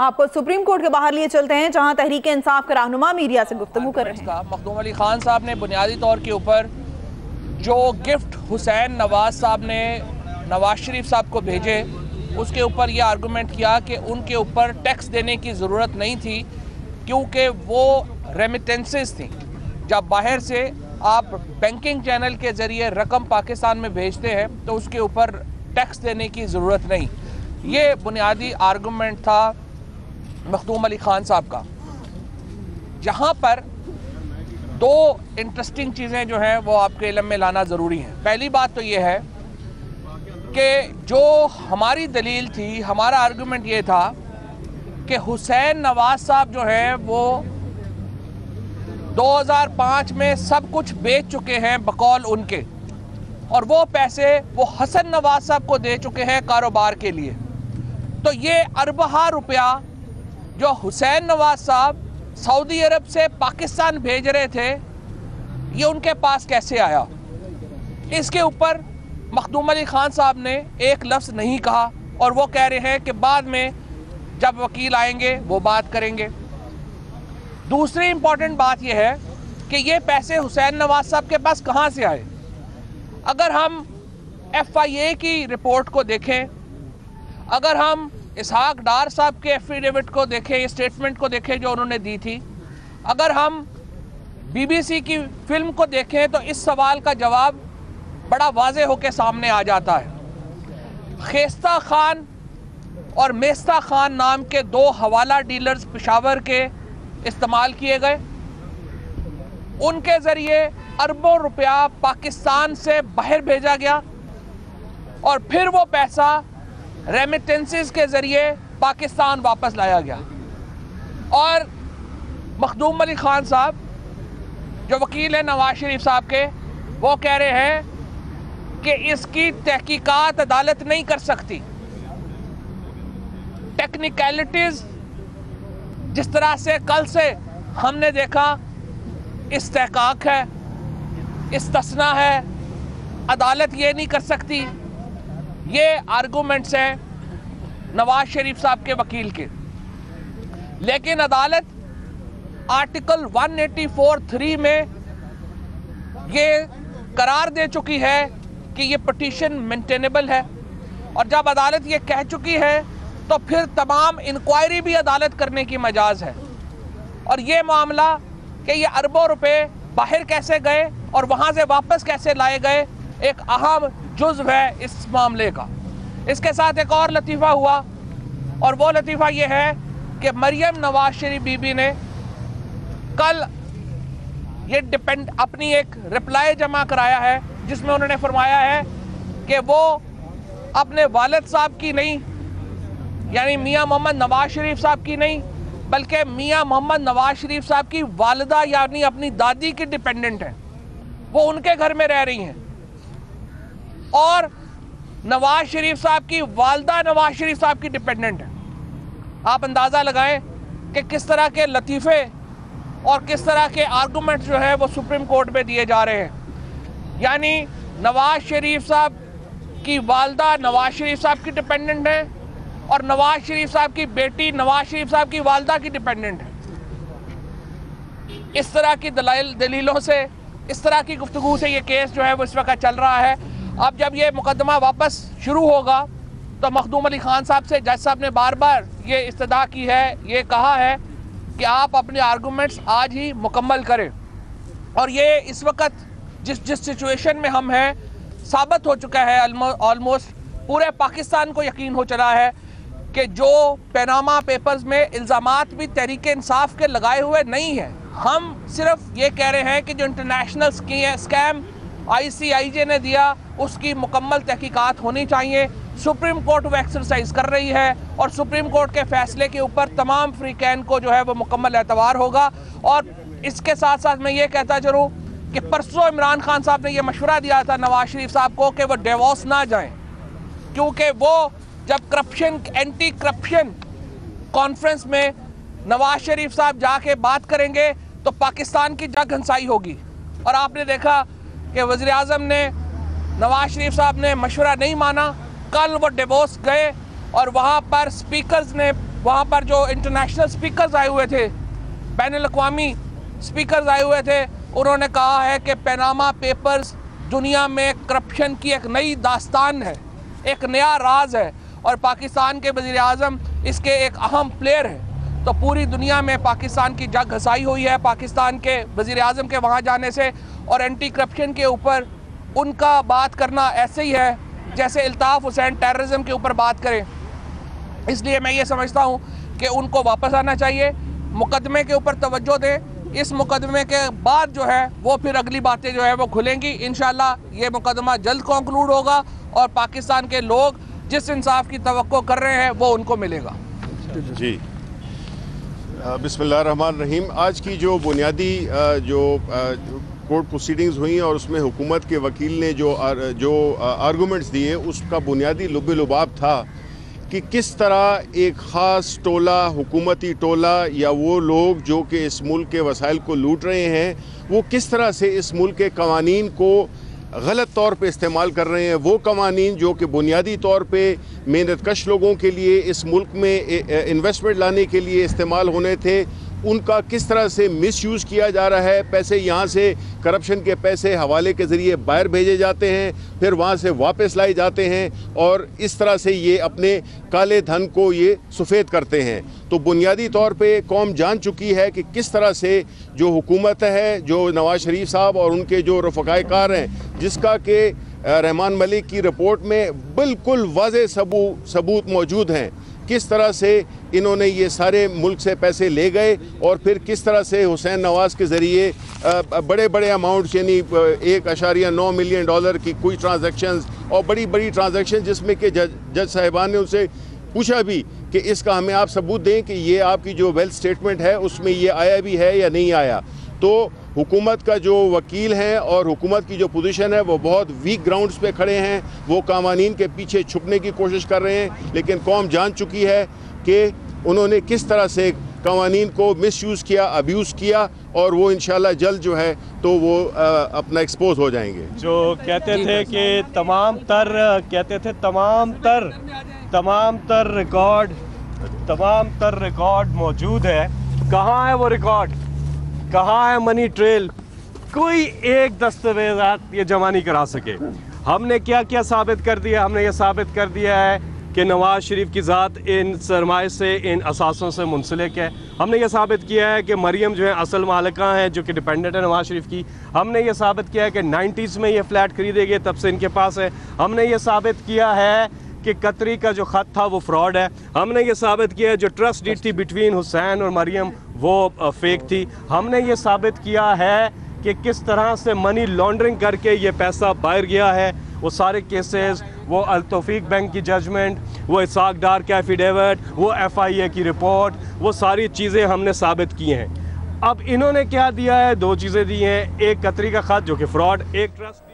आपको supreme court के बाहर लिए चलते हैं जहाँ तहरीक इंसाफ के रहनुमा मीडिया से गुफ्तु कर रहे हैं। मखदूम अली खान साहब ने बुनियादी तौर के ऊपर जो गिफ्ट हुसैन नवाज़ साहब ने नवाज़ शरीफ साहब को भेजे उसके ऊपर यह आर्गूमेंट किया कि उनके ऊपर टैक्स देने की ज़रूरत नहीं थी क्योंकि वो रेमिटेंसेस थी। जब बाहर से आप बैंकिंग चैनल के ज़रिए रकम पाकिस्तान में भेजते हैं तो उसके ऊपर टैक्स देने की ज़रूरत नहीं। ये बुनियादी आर्गूमेंट था मखदूम अली ख़ान साहब का। जहाँ पर दो इंटरेस्टिंग चीज़ें जो हैं, वो आपके इलम में लाना ज़रूरी हैं। पहली बात तो ये है कि जो हमारी दलील थी, हमारा आर्गूमेंट ये था कि हुसैन नवाज़ साहब जो हैं, वो 2005 में सब कुछ बेच चुके हैं बकौल उनके। और वो पैसे वो हसन नवाज़ साहब को दे चुके हैं कारोबार के लिए। तो ये अरबहा रुपया जो हुसैन नवाज़ साहब सऊदी अरब से पाकिस्तान भेज रहे थे, ये उनके पास कैसे आया? इसके ऊपर मखदूम अली ख़ान साहब ने एक लफ्ज़ नहीं कहा और वो कह रहे हैं कि बाद में जब वकील आएँगे, वो बात करेंगे। दूसरी इंपॉर्टेंट बात यह है कि ये पैसे हुसैन नवाज़ साहब के पास कहाँ से आए? अगर हम एफ़ आई ए की रिपोर्ट को देखें, अगर हम इसहाक डार साहब के एफिडेविट को देखें स्टेटमेंट को देखें जो उन्होंने दी थी। अगर हम बीबीसी की फ़िल्म को देखें तो इस सवाल का जवाब बड़ा वाज होकर सामने आ जाता है। खेस्ता खान और मेस्ता खान नाम के दो हवाला डीलर्स पेशावर के इस्तेमाल किए गए। उनके ज़रिए अरबों रुपया पाकिस्तान से बाहर भेजा गया और फिर वो पैसा रेमिटेंसेस के ज़रिए पाकिस्तान वापस लाया गया। और मखदूम अली ख़ान साहब, जो वकील हैं नवाज़ शरीफ साहब के, वो कह रहे हैं कि इसकी तहकीकात अदालत नहीं कर सकती। टेक्निकलिटीज़ जिस तरह से कल से हमने देखा, इस तहकाक है इस्तना है, अदालत ये नहीं कर सकती। ये आर्गूमेंट्स हैं नवाज़ शरीफ साहब के वकील के। लेकिन अदालत आर्टिकल 184.3 में ये करार दे चुकी है कि ये पटिशन मेंटेनेबल है। और जब अदालत ये कह चुकी है तो फिर तमाम इंक्वायरी भी अदालत करने की मजाज है। और ये मामला कि ये अरबों रुपए बाहर कैसे गए और वहाँ से वापस कैसे लाए गए एक अहम जुज्व है इस मामले का। इसके साथ एक और लतीफ़ा हुआ, और वो लतीफ़ा ये है कि मरियम नवाज़ शरीफ बीबी ने कल ये डिपेंड अपनी एक रिप्लाई जमा कराया है, जिसमें उन्होंने फरमाया है कि वो अपने वालद साहब की नहीं, यानी मियाँ मोहम्मद नवाज़ शरीफ साहब की नहीं, बल्कि मियाँ मोहम्मद नवाज़ शरीफ साहब की वालदा, यानी अपनी दादी की डिपेंडेंट है। वो उनके घर में रह रही हैं। और नवाज़ शरीफ साहब की, वालदा नवाज़ शरीफ साहब की डिपेंडेंट है। आप अंदाज़ा लगाएँ कि किस तरह के लतीफ़े और किस तरह के आर्गूमेंट्स जो है वो सुप्रीम कोर्ट में दिए जा रहे हैं। यानी नवाज़ शरीफ साहब की, वालदा नवाज़ शरीफ साहब की डिपेंडेंट है और नवाज़ शरीफ साहब की बेटी नवाज़ शरीफ साहब की, वालदा की डिपेंडेंट है। इस तरह की दलाइल, दलीलों से, इस तरह की गुफ्तु से ये केस जो है वो इस वक्त चल रहा है। अब जब ये मुकदमा वापस शुरू होगा तो मखदूम अली ख़ान साहब से, जज साहब ने बार बार ये इस्तः की है, ये कहा है कि आप अपने आर्गूमेंट्स आज ही मुकम्मल करें। और ये इस वक्त जिस जिस सिचुएशन में हम हैं, साबित हो चुका है ऑलमोस्ट पूरे पाकिस्तान को यकीन हो चला है कि जो पैनामा पेपर्स में इल्ज़ाम भी तहरीक इंसाफ के लगाए हुए नहीं हैं, हम सिर्फ़ ये कह रहे हैं कि जो इंटरनेशनल स्कैम आईसीआईजे ने दिया, उसकी मुकम्मल तहकीकात होनी चाहिए। सुप्रीम कोर्ट वो एक्सरसाइज कर रही है और सुप्रीम कोर्ट के फैसले के ऊपर तमाम फ्रीकैन को जो है वो मुकम्मल एतवार होगा। और इसके साथ साथ मैं ये कहता चलूँ कि परसों इमरान खान साहब ने यह मशवरा दिया था नवाज़ शरीफ साहब को कि वो डिवोर्स ना जाएँ। क्योंकि वो जब करप्शन एंटी करप्शन कॉन्फ्रेंस में नवाज़ शरीफ साहब जाके बात करेंगे तो पाकिस्तान की जग हंसाई होगी। और आपने देखा कि वज़ी अजम ने, नवाज़ शरीफ साहब ने मशवरा नहीं माना। कल वो डिवोर्स गए और वहाँ पर स्पीकर्स ने, वहाँ पर जो इंटरनेशनल स्पीकर्स आए हुए थे, बैन अवी स्पीकर्स आए हुए थे, उन्होंने कहा है कि पैनामा पेपर्स दुनिया में करप्शन की एक नई दास्तान है, एक नया राज है और पाकिस्तान के वज़ी अजम इसके एक अहम प्लेयर है। तो पूरी दुनिया में पाकिस्तान की जग घसाई हुई है। पाकिस्तान के वज़ी अजम के वहाँ जाने से और एंटी करप्शन के ऊपर उनका बात करना ऐसे ही है जैसे अल्ताफ़ हुसैन टेररिज्म के ऊपर बात करें। इसलिए मैं ये समझता हूँ कि उनको वापस आना चाहिए। मुकदमे के ऊपर तवज्जो दें। इस मुकदमे के बाद जो है, वो फिर अगली बातें जो है, वो खुलेंगी। इन ये मुकदमा जल्द कंक्लूड होगा और पाकिस्तान के लोग जिस इंसाफ की तो कर रहे हैं, वो उनको मिलेगा। जी। रहीम आज की जो बुनियादी जो कोर्ट प्रोसीडिंग्स हुई और उसमें हुकूमत के वकील ने जो आर, जो आर्गूमेंट्स दिए उसका बुनियादी लुब लुबाब था कि किस तरह एक ख़ास टोला हुकूमती टोला या वो लोग जो कि इस मुल्क के वसाइल को लूट रहे हैं वो किस तरह से इस मुल्क के कवानीन को गलत तौर पे इस्तेमाल कर रहे हैं वो कवानी जो कि बुनियादी तौर पे मेहनत कश लोगों के लिए इस मुल्क में इन्वेस्टमेंट लाने के लिए इस्तेमाल होने थे। उनका किस तरह से मिसयूज़ किया जा रहा है? पैसे यहाँ से करप्शन के पैसे हवाले के ज़रिए बाहर भेजे जाते हैं, फिर वहाँ से वापस लाए जाते हैं और इस तरह से ये अपने काले धन को ये सफ़ेद करते हैं। तो बुनियादी तौर पे कौम जान चुकी है कि किस तरह से जो हुकूमत है, जो नवाज़ शरीफ साहब और उनके जो रफ़ाकार हैं, जिसका कि रहमान मलिक की रिपोर्ट में बिल्कुल वाज सबूत सबूत मौजूद हैं। किस तरह से इन्होंने ये सारे मुल्क से पैसे ले गए और फिर किस तरह से हुसैन नवाज़ के ज़रिए बड़े बड़े अमाउंट यानी एक अशारिया नौ मिलियन डॉलर की कोई ट्रांजेक्शन और बड़ी बड़ी ट्रांजेक्शन जिसमें कि जज जज साहिबान ने उनसे पूछा भी कि इसका हमें आप सबूत दें कि ये आपकी जो वेल्थ स्टेटमेंट है, उसमें ये आया भी है या नहीं आया। तो हुकूमत का जो वकील हैं और हुकूमत की जो पोजीशन है वो बहुत वीक ग्राउंड्स पे खड़े हैं। वो कानून के पीछे छुपने की कोशिश कर रहे हैं लेकिन कौम जान चुकी है कि उन्होंने किस तरह से कवानीन को मिस यूज़ किया अब्यूज़ किया और वो इन जल्द जो है तो वो आ, अपना एक्सपोज हो जाएँगे। जो कहते थे कि तमाम तर कहते थे तमाम तर तमाम तर रिकॉर्ड तमाम तर रिकॉर्ड मौजूद है। कहाँ है वो रिकॉर्ड कहाँ है मनी ट्रेल, कोई एक दस्तावेजात ये जमा नहीं करा सके। हमने क्या क्या साबित कर दिया? हमने ये साबित कर दिया है कि नवाज़ शरीफ की ज़ात इन सरमाए से, इन असासों से मुंसलिक है। हमने ये साबित किया है कि मरियम जो है, असल मालिका हैं, जो कि डिपेंडेंट है नवाज़ शरीफ की। हमने ये साबित किया है कि नाइन्टीज़ में ये फ्लैट खरीदे गए तब से इनके पास है। हमने ये साबित किया है कि कतरी का जो ख़त था वो फ्रॉड है। हमने ये साबित किया है जो ट्रस्ट डीट थी बिटवीन हुसैन और मरियम, वो फेक थी। हमने ये साबित किया है कि किस तरह से मनी लॉन्ड्रिंग करके ये पैसा बाहर गया है। वो सारे केसेस, वो अलतोफ़ीक बैंक की जजमेंट, वो इसाक डार के एफिडेविट, वो एफआईए की रिपोर्ट, वो सारी चीज़ें हमने साबित की हैं। अब इन्होंने क्या दिया है? दो चीज़ें दी हैं। एक कतरी का ख़त जो कि फ्रॉड, एक ट्रस्ट